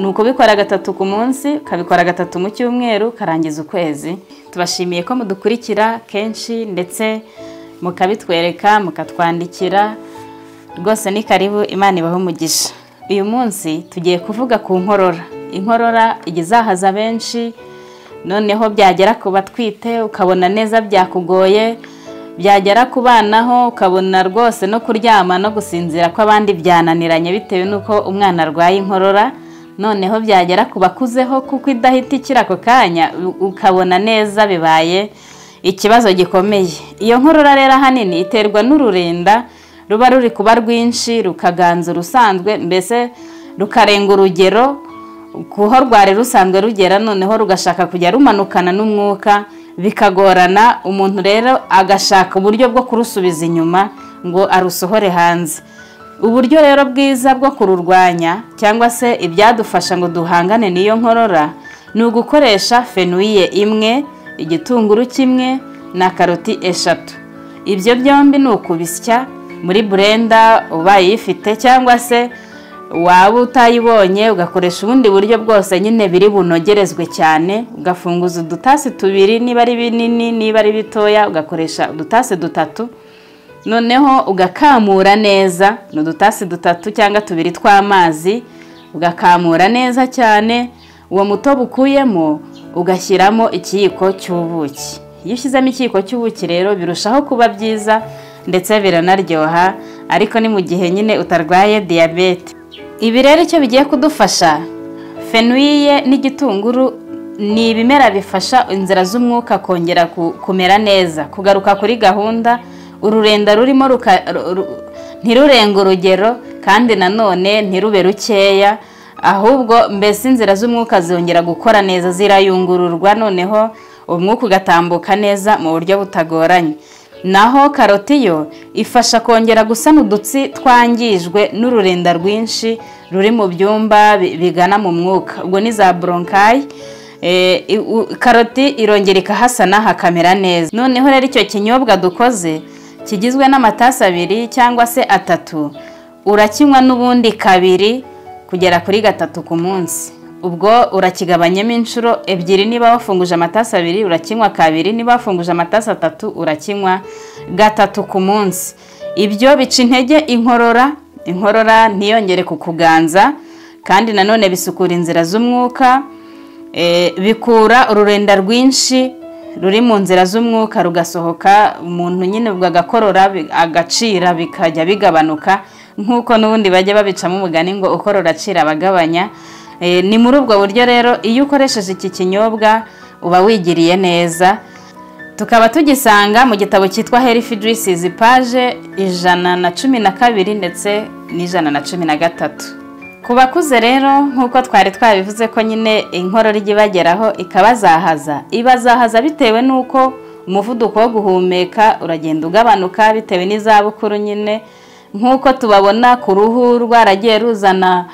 ni ukubikora gatatu ku munsi ukabikora gatatu mu cyumweru ukarangiza ukwezi. Tubashimiye ko mudukurikira kenshi ndetse mukabitwereka mukatwandikira. Rwose ni karibu imana ibaho umugisha. Uyu munsi tugiye kuvuga ku nkorora. Inkorora izahaza benshi noneho byagera ku batwite ukabona neza byakugoye byagera ku banaho ukabona rwose no kuryama no gusinzira kw'abandi byananiranye bitewe n'uko umwana arwaye inkorora. Noneho byagera ku bakuzeho kuko idahita ikira ako kanya ukabona neza bibaye ikibazo gikomeye. Iyo nkorora rero ahanini iterwa n'ururenda ruba ruri kuba rwinshi rukaganza urusanzwe mbese rukarenga urugero kuho rwari rusanzwe rugera noneho rugashaka kujya rumanukana n'umwuka bikagorana umuntu rero agashaka uburyo bwo kurusubiza inyuma ngo arusohore hanze. Uburyo rero bwiza bwo kururwanya cyangwa se ibyadufasha ngo duhangane n'iyo nkorora ni ugukoresha fenuwiye imwe igitunguru kimwe na karoti eshatu. Ibyo byombi ni ukubisya muri burenda ubaye uyifite cyangwa se waba utayibonye ugakoresha ubundi buryo bwose nyine biri bunogerezwe cyane ugafunguza udutasi tubiri niba ari binini niba ari bitoya ugakoresha udutasi dutatu noneho ugakamura neza ni udutasi dutatu cyangwa tubiri tw'amazi ugakamura neza cyane uwo mutobe ukuyemo ugashyiramo ikiyiko cy'ubuki. Iyo ushyizemo ikiyiko cy'ubuki rero birushaho kuba byiza ndetse biranaryoha ariko ni mu gihe nyine utarwaye diyabete. Ibi rero icyo bigiye kudufasha fenuwiye n'igitunguru ni ibimera bifasha inzira z'umwuka kongera kumera neza kugaruka kuri gahunda ururenda rurimo ntirurenge urugero kandi nanone ntirube rukeya ahubwo mbese inzira z'umwuka zongera gukora neza zirayungururwa noneho umwuka ugatambuka neza mu buryo butagoranye. Naho karoti yo ifasha kongera gusana udutsi twangijwe n'ururenda rwinshi ruri mu byumba bigana mu mwuka. Ubwo ni za buronkayi karoti irongera ikahasana hakamera neza. Noneho rero icyo kinyobwa dukoze kigizwe n'amatasi abiri cyangwa se atatu urakinywa n'ubundi kabiri kugera kuri gatatu ku munsi. Ubwo urakigabanyemo inshuro ebyiri niba wafunguje amatasi abiri urakinywa kabiri niba wafunguje amatasi atatu urakinywa gatatu ku munsi. Ibyo bica intege inkorora inkorora ntiyongere kukuganza kandi nanone bisukura inzira z'umwuka bikura ururenda rwinshi ruri mu nzira z'umwuka rugasohoka umuntu nyine ubwo agakorora agacira bikajya bigabanuka nk'uko n'ubundi bajya babicamo umugani ngo ukorora acira abagabanya. Ni muri ubwo buryo rero iyo ukoresheje iki kinyobwa uba wigiriye neza. Tukaba tugisanga mu gitabo cyitwa herifi juyisizi paje ijana na cumi na kabiri ndetse n'ijana na cumi na gatatu. Ku bakuze rero nk'uko twari twabivuze ko nyine inkorora ijya ibageraho ikabazahaza. Ibazahaza bitewe n'uko umuvuduko wo guhumeka uragenda ugabanuka bitewe n'izabukuru nyine. Nk'uko tubabona ku ruhu rwaragiye ruzana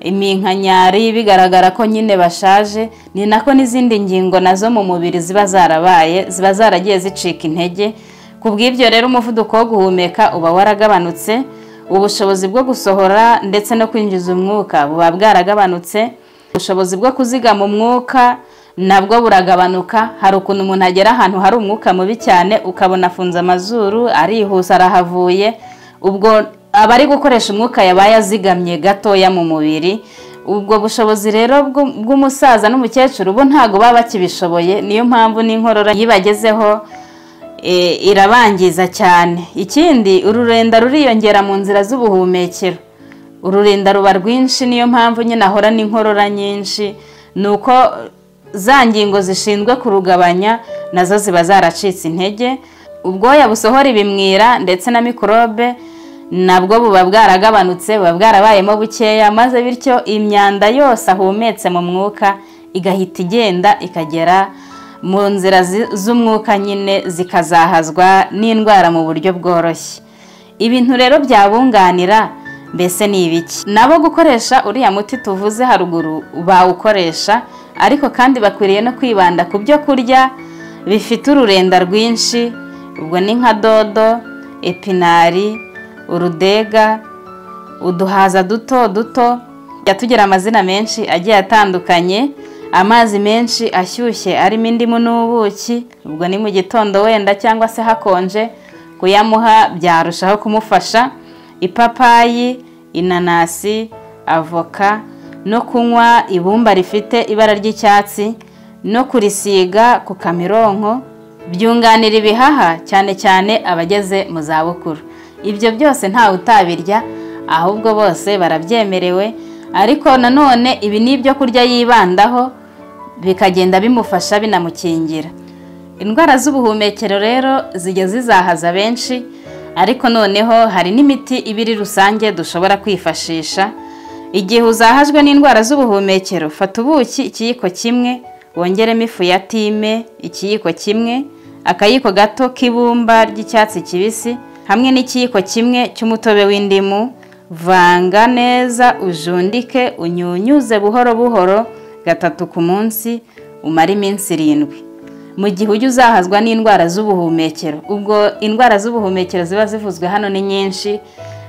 iminkanyari bigaragara ko nyine bashaje. Ni nako n'izindi ngingo na zo mu mubiri ziba zarabaye ziba zaragiye zicika intege. Ku bw'ibyo rero umuvuduko wo guhumeka uba waragabanutse. Ubushobozi bwo gusohora ndetse no kwinjiza umwuka buba bwaragabanutse. Ubushobozi bwo kuzigama umwuka nabwo buragabanuka. Hari ukuntu umuntu agera ahantu hari umwuka mubi cyane ukabona afunze amazuru arihuse arahavuye. Ubwo aba ari gukoresha umwuka yabaye azigamye gatoya mu mubiri. Ubwo bushobozi rero bw'umusaza n'umukecuru bo ntabwo baba bakibishoboye. Niyo mpamvu n'inkorora yibagezeho irabangiza cyane. Ikindi ururenda ruriyongera mu nzira z'ubuhumekero. Ururenda ruba rwinshi niyo mpamvu nyine ahora n'inkorora nyinshi. Ni uko za ngingo zishinzwe kurugabanya na zo ziba zaracitse intege. Ubwoya busohora ibimwira ndetse na mikorobe nabwo buba bwaragabanutse buba bwarabayemo bukeya maze bityo imyanda yose ahumetse mu mwuka igahita igenda ikagera mu nzira z'umwuka nyine zikazahazwa n'indwara mu buryo bworoshye. Ibintu rero byabunganira mbese ni ibiki? Nabo gukoresha uriya muti tuvuze haruguru bawukoresha ariko kandi bakwiriye no kwibanda ku byo kurya bifite ururenda rwinshi ubwo ni nka dodo epinari urudega uduhaza duto duto tugira amazina menshi agiye atandukanye amazi menshi ashyushye arimo indimu n'ubuki ubwo ni mu gitondo wenda cyangwa se hakonje kuyamuha byarushaho kumufasha. Ipapayi inanasi avoka no kunywa ibumba rifite ibara ry'icyatsi no kurisiga ku kamironko byunganira ibihaha cyane cyane abageze mu zabukuru ibyo byose ntawe utabirya ahubwo bose barabyemerewe ariko nanone ibi ni ibyo kurya yibandaho bikagenda bimufasha binamukingira. Indwara z'ubuhumekero rero zijya zizahaza benshi ariko noneho hari n'imiti ibiri rusange dushobora kwifashisha. Igihe uzahajwe n'indwara z'ubuhumekero fata ubuki ikiyiko kimwe wongeremo ifu ya time ikiyiko kimwe akayiko gato k'ibumba ry'icyatsi kibisi hamwe n'ikiyiko kimwe cy'umutobe w'indimu vanga neza ujundike unyunyuze buhoro buhoro gatatu ku munsi umara iminsi irindwi. Mu gihe ujya uzahazwa n'indwara z'ubuhumekero. Ubwo indwara z'ubuhumekero ziba zivuzwe hano ni nyinshi.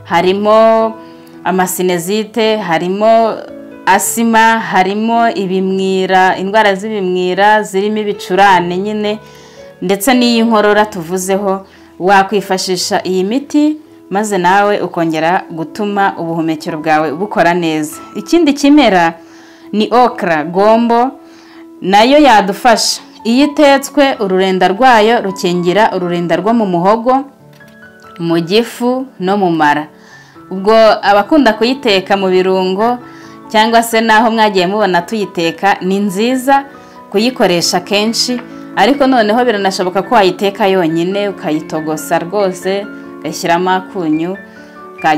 Harimo amasinezite harimo asima harimo ibimwira indwara z'ibimwira zirimo ibicurane nyine ndetse n'iyi nkorora tuvuzeho. Wakwifashisha iyi miti maze nawe ukongera gutuma ubuhumekero bwawe bukora neza. Ikindi kimera ni okra gombo na yo yadufasha. Iyo itetswe ururenda rwayo rukingira ururenda rwo mu muhogo mu gifu no mu mara. Ubwo abakunda kuyiteka mu birungo cyangwa se n'aho mwagiye mubona tuyiteka ni nziza kuyikoresha kenshi ariko noneho biranashoboka ko wayiteka yonyine ukayitogosa rwose ugashyiramo akunyu ka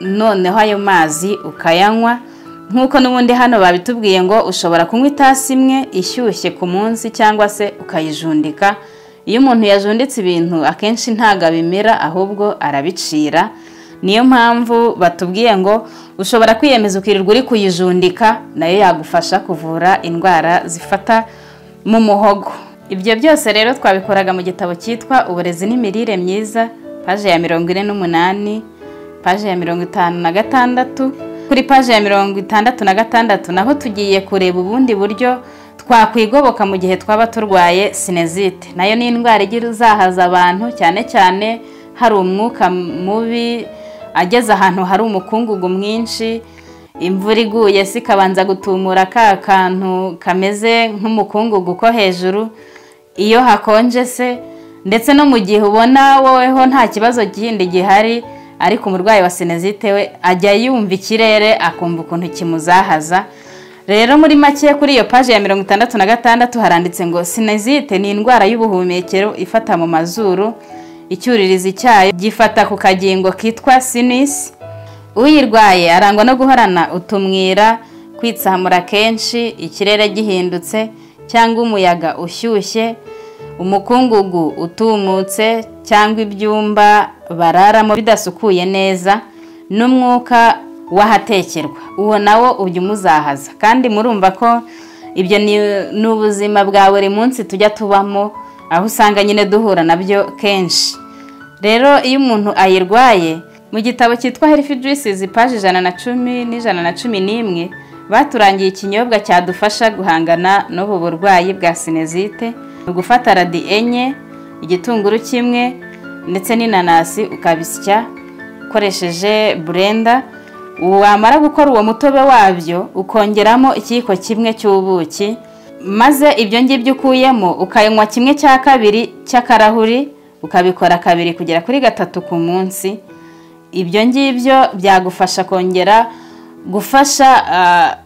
noneho ayo mazi ukayanywa. Nk'uko n'ubundi hano babitubwiye ngo ushobora kunywa itasi imwe ishyushye ku munsi cyangwa se ukayijundika. Iyo umuntu yajunditse ibintu akenshi ntabwo abimera ahubwo arabicira. Niyo mpamvu batubwiye ngo ushobora kwiyemeza ukirirwa uri kuyijundika na yo yagufasha kuvura indwara zifata mu muhogo. Ibyo byose rero twabikoraga mu gitabo cyitwa uburezi n'imirire myiza. Paje ya mirongo ine n'umunani paje ya mirongo itanu na gatandatu. Kuri paje ya mirongo itandatu na gatandatu naho tugiye kureba ubundi buryo twakwigoboka mu gihe twaba turwaye sinezite. Nayo ni indwara igira uzahaza abantu cyane cyane hari umwuka mubi ageze ahantu hari umukungugu mwinshi imvura iguye si ikabanza gutumura ka kantu kameze nk'umukungugu ko hejuru. Iyo hakonje se ndetse no mu gihe ubona woweho nta kibazo kindi gihari ariko umurwayi wa sinezite we ajya yumva ikirere akumva ukuntu kimuzahaza. Rero muri make kuri iyo paji ya mirongo itandatu na gatandatu haranditse ngo sinezite ni indwara y'ubuhumekero ifata mu mazuru icyuririzi cyayo gifata ku kagingo kitwa sinisi uyirwaye arangwa no guhorana utumwira kwitsamura kenshi ikirere gihindutse cyangwa umuyaga ushyushye umukungugu utumutse cyangwa ibyumba bararamo bidasukuye neza n'umwuka w'ahatekerwa. Uwo nawo ujya umuzahaza kandi murumva ko ibyo ni ubuzima bwa buri munsi tujya tubamo aho usanga nyine duhura na byo kenshi. Rero iyo umuntu ayirwaye mu gitabo cyitwa herifu juyisizi paji ijana na cumi n'ijana na cumi n'imwe baturangiye ikinyobwa cyadufasha guhangana n'ubu burwayi bwa sinezite ni ugufata radi enye igitunguru kimwe ndetse n'inanasi ukabisya ukoresheje burenda wamara gukora uwo mutobe wabyo ukongeramo ikiyiko kimwe cy'ubuki maze ibyo ngibyo ukuyemo ukayinywa kimwe cya kabiri cy'akarahuri ukabikora kabiri kugera kuri gatatu ku munsi. Ibyo ngibyo byagufasha kongera gufasha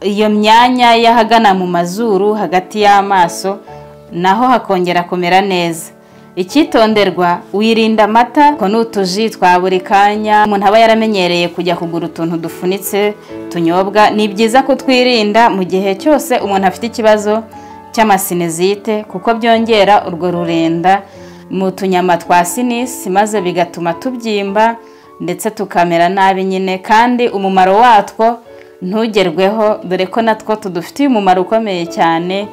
iyo myanya y'ahagana mu mazuru hagati y'amaso naho hakongera kumera neza. Icyitonderwa wirinda amata ko ni utuji twa buri kanya. Umuntu aba yaramenyereye kujya kugura utuntu dufunitse tunyobwa. Ni byiza kutwirinda mu gihe cyose umuntu afite ikibazo cy'amasinezite kuko byongera urwo rurenda. Mu tunyama twa sinisi maze bigatuma tubyimba ndetse tukamera nabi nyine. Kandi umumaro watwo ntugerweho dore ko natwo tudufitiye umumaro ukomeye cyane.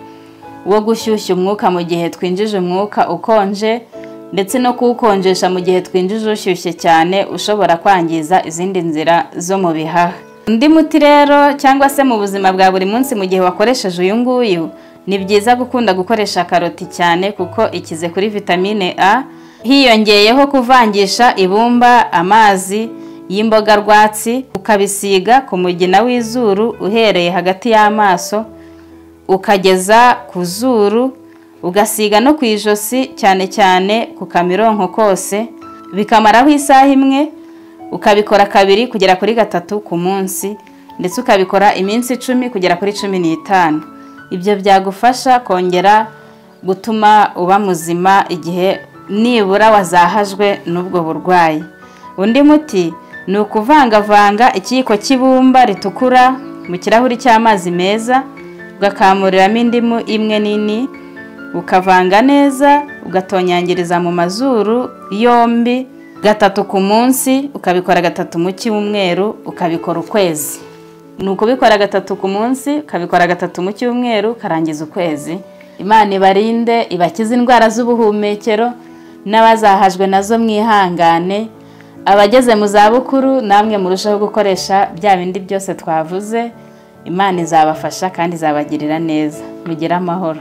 Wo gushyushya umwuka mu gihe twinjije umwuka ukonje ndetse no kuwukonjesha mu gihe twinjije ushyushye cyane ushobora kwangiza izindi nzira zo mu bihaha. Undi muti rero cyangwa se mu buzima bwa buri munsi mu gihe wakoresheje uyu nguyu ni byiza gukunda gukoresha karoti cyane kuko ikize kuri vitamine a. Hiyongeyeho kuvangisha ibumba amazi y'imboga rwatsi ukabisiga ku mugina w'izuru uhereye hagati y'amaso ukageza ku zuru ugasiga no ku ijosi cyane cyane ku kamironko kose bikamaraho isaha imwe ukabikora kabiri kugera kuri gatatu ku munsi ndetse ukabikora iminsi icumi kugera kuri cumi n'itanu. Ibyo byagufasha kongera gutuma uba muzima igihe nibura wazahajwe n'ubwo burwayi. Undi muti ni ukuvangavanga ikiyiko cy'ibumba ritukura mu kirahuri cy'amazi meza ugakamuriramo indimu imwe nini ukavanga neza ugatonyangiriza mu mazuru yombi gatatu ku munsi ukabikora gatatu mu cyumweru ukabikora ukwezi. Ni ukubikora gatatu ku munsi ukabikora gatatu mu cyumweru ukarangiza ukwezi. Imana ibarinde ibakize indwara z'ubuhumekero n'abazahajwe na zo mwihangane abageze mu zabukuru namwe murushaho gukoresha bya bindi byose twavuze imana izabafasha kandi izabagirira neza. Mugire amahoro.